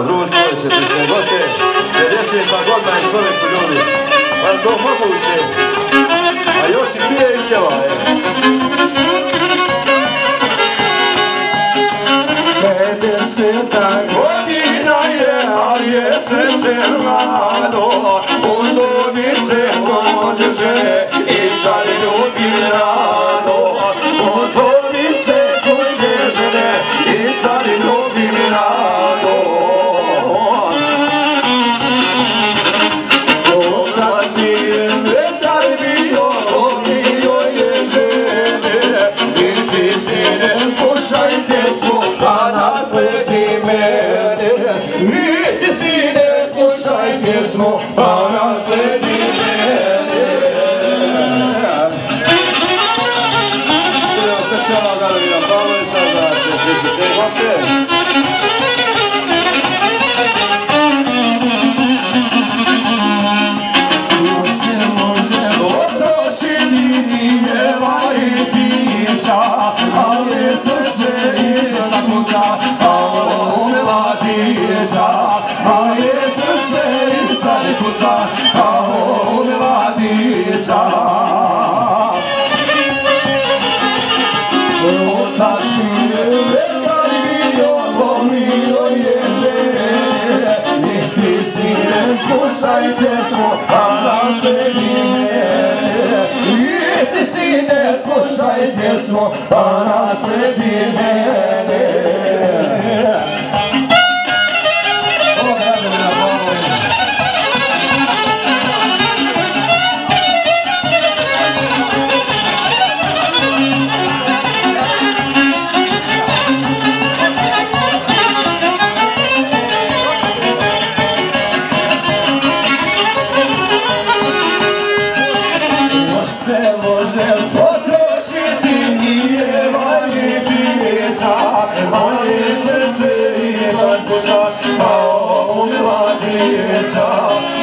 Društvo se čiste goste, 50 godina je čovjek u ljudi. Pa je. A još i pije i pjeva, je. Pedeseta godina je, ali je i pjesmu, a Idemo specijalna Galerija Pavlovića za sve prisutne goste. sakuta, a ovo mladića, ali srce i sakuta, a ovo mladića. Otac mi je vezan bio, volio je žene I ti sine slušaj pjesmu, a nasledi mene I ti sine slušaj pjesmu, a nasledi se može potrošiti i jeva i pića, ali srce i sad kuća, kao mladića.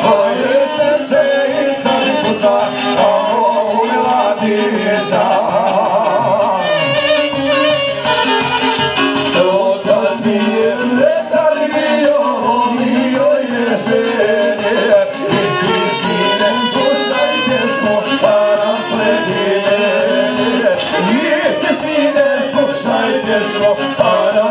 Ali srce i sad kuća, kao festival on